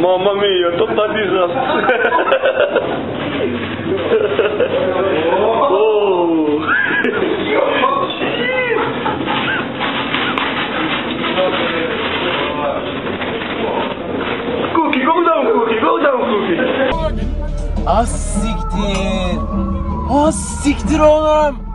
Mamma mia, tutta disastro. oh. cookie, como dá um cookie? Como dá um cookie? Ah siktir. Ah siktir oğlum.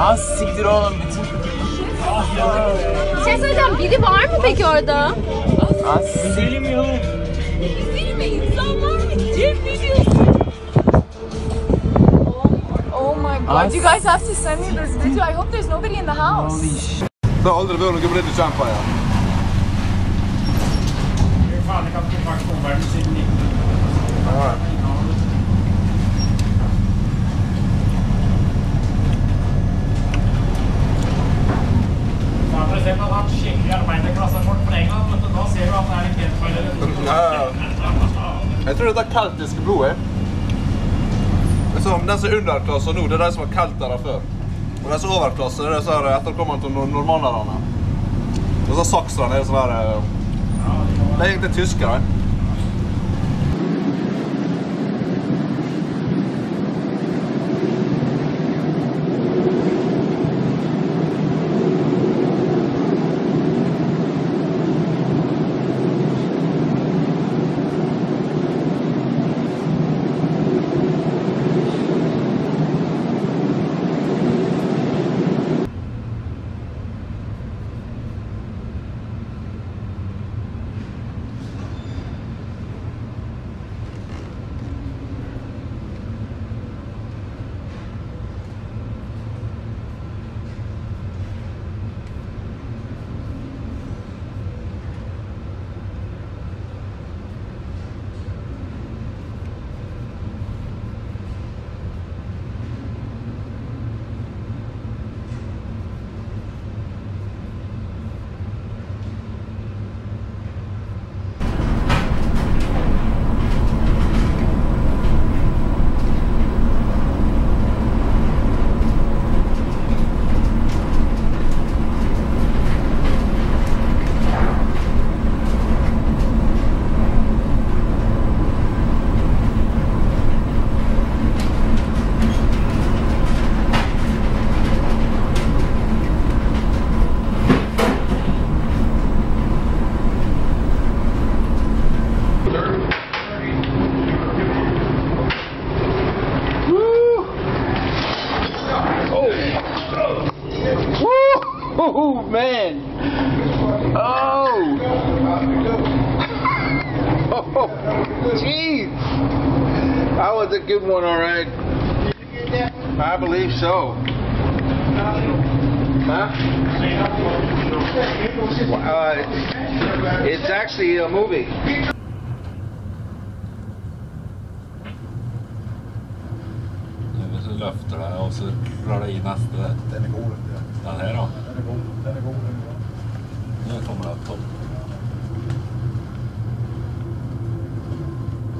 Az siktir oğlum. Bütün Bir şey söyleyeceğim. Biri var mı peki orada? az siktir. Değil mi? İnsanlar mı? Cem ne diyorsun? Oh my god. You guys have to send me this video. I hope there's nobody in the house. Holy shit. Det har aldri vært noe bredd i Champire. Faen, jeg kan ikke faktisk omverden siden 19. Faen, dere ser på at han skikkelig arbeiderklassefolk fra England, men nå ser du at det er litt ja. Jeg tror dette er keltiske blodet. Liksom, den som er underklasse nå, det er de som var keltere før. Og den som er overklasse, det er disse her etterkommerne til nor- normannerne. Disse sakserne er sånne her eh, Det er egentlig tyskere. Oh. Oh, jeez. That was a good one, all right. I believe so. Huh? Uh, it's actually a movie. Nu löfter det och så drar det i nästa där. Den er god, den der. Den här då? Den er god, den er god. Nu kommer det upp.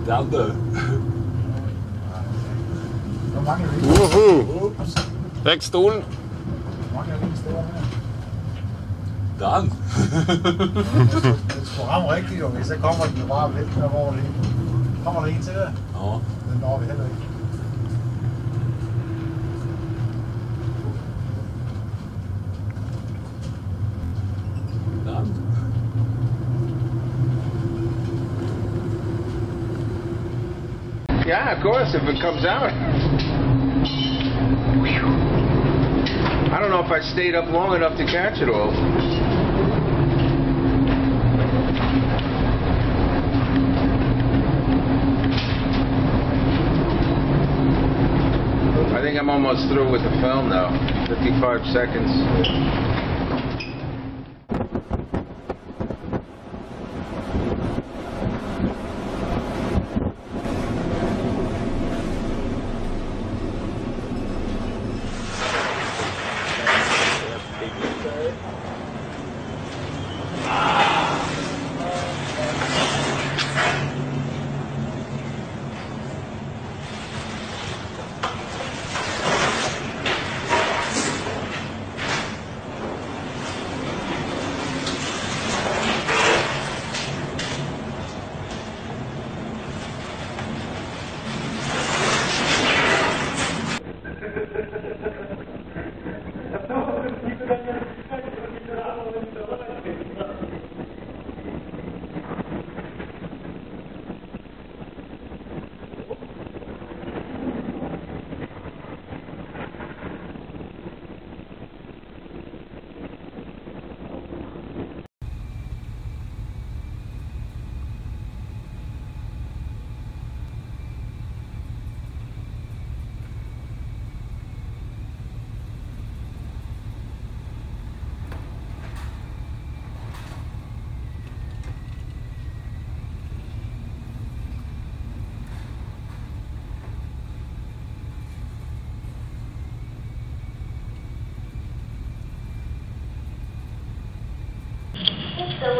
Den du. Woho! Väck stolen. Den. Den skulle ramme rigtigt, og hvis så kommer den bare lidt der over det. Kommer der en til det? Ja. Den når vi heller ikke. Yeah, of course, if it comes out. I don't know if I stayed up long enough to catch it all. I think I'm almost through with the film now. 55 seconds.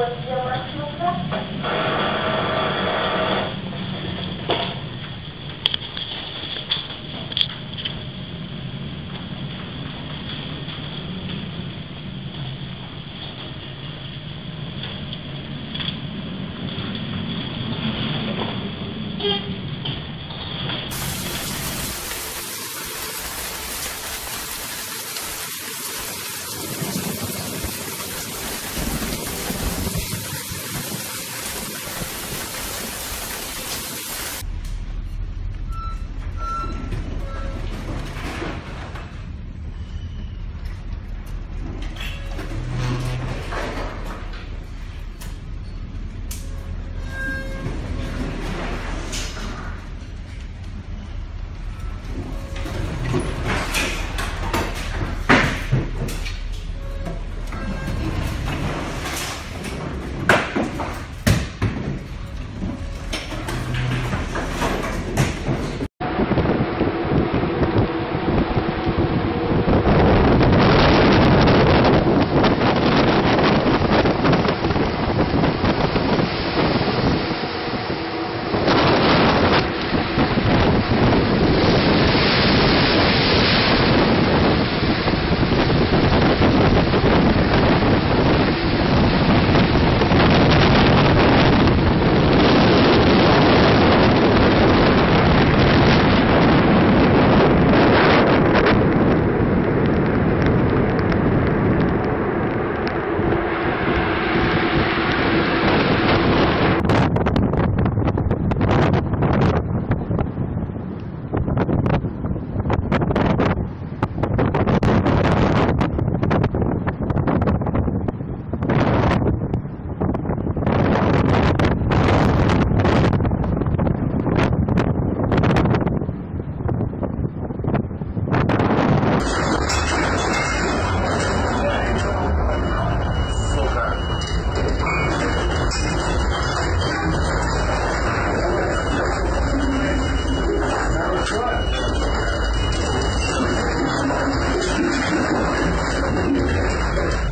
Да, ви-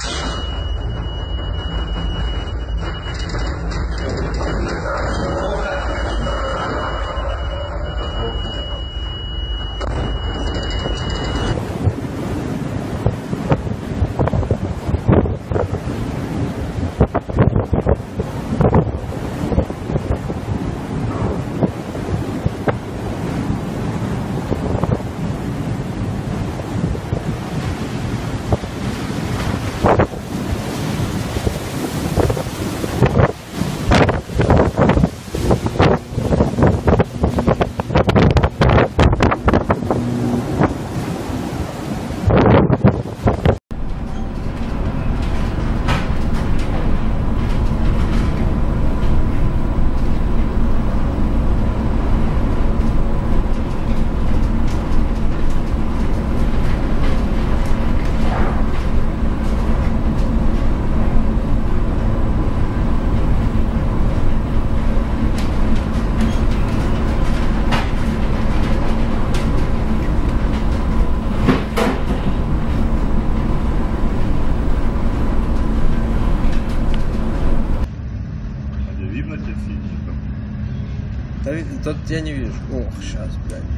тут я не вижу. Ох, сейчас, блядь.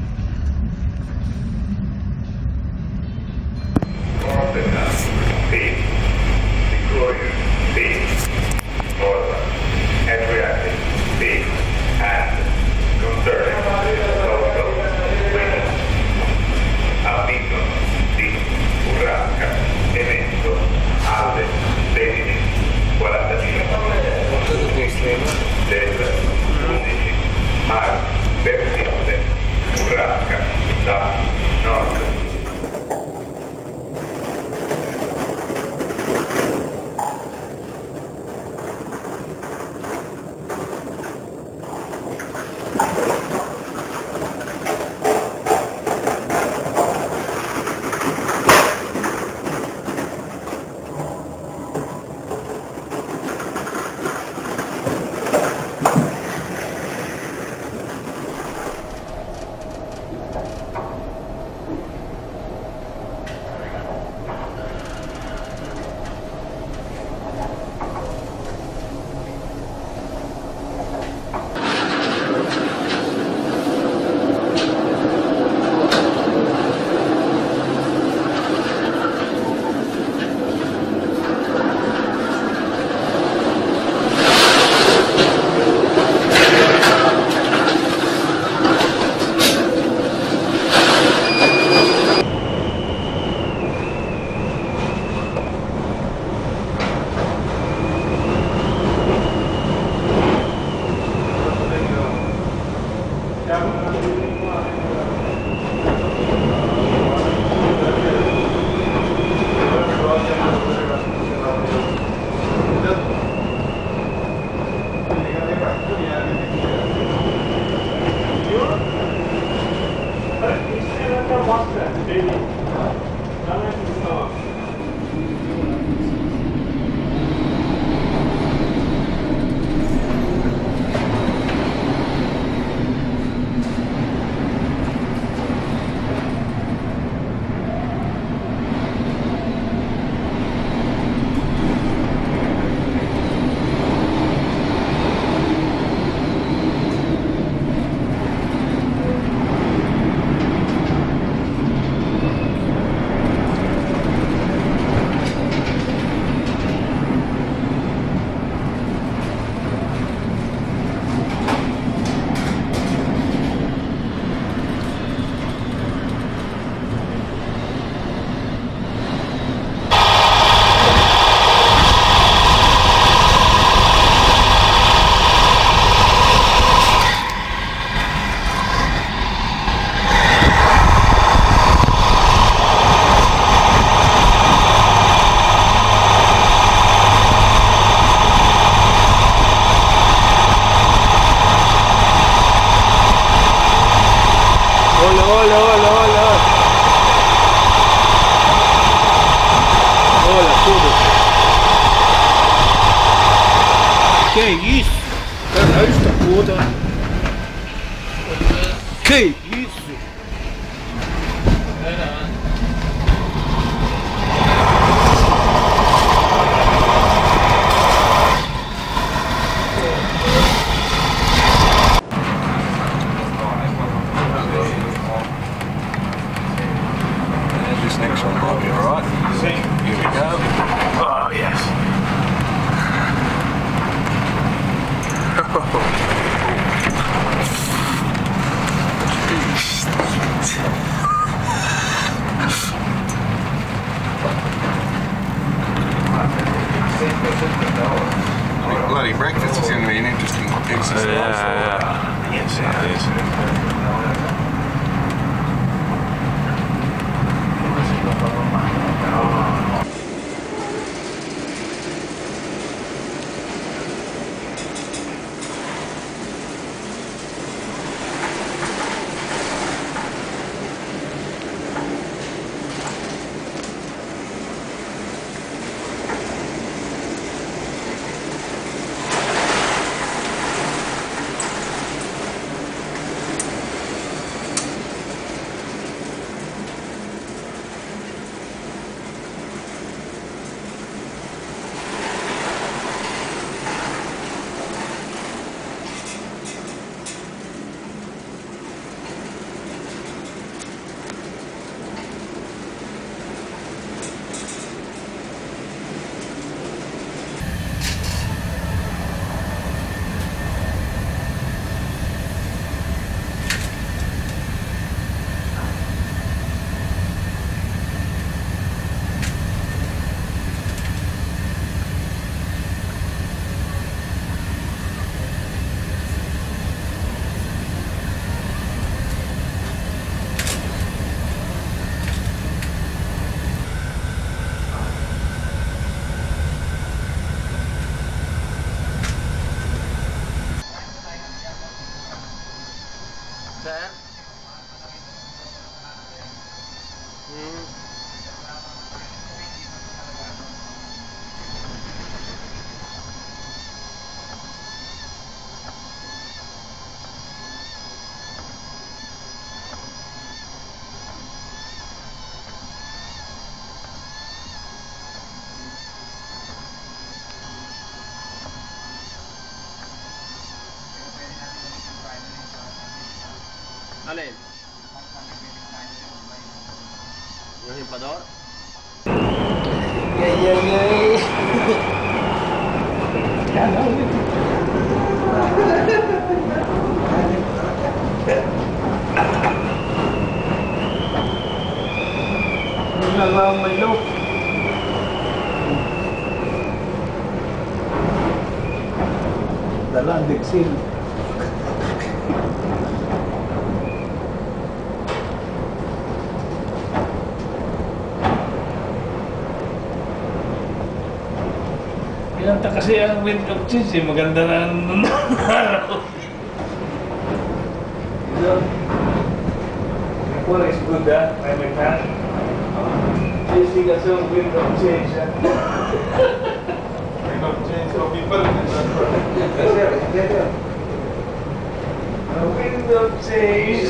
hola, hola, hola. Hola, puto. ¿Qué hizo? ¿Qué puta? anh ơi Vâng, dạ vâng, mình luôn Đó là định sinh Pinanta kasi ang wind of change eh. Maganda na ang araw. Well, it's good that I may pass. Chasing kasi ang wind of change. ah. wind of change of people. Kasi, ang wind of change.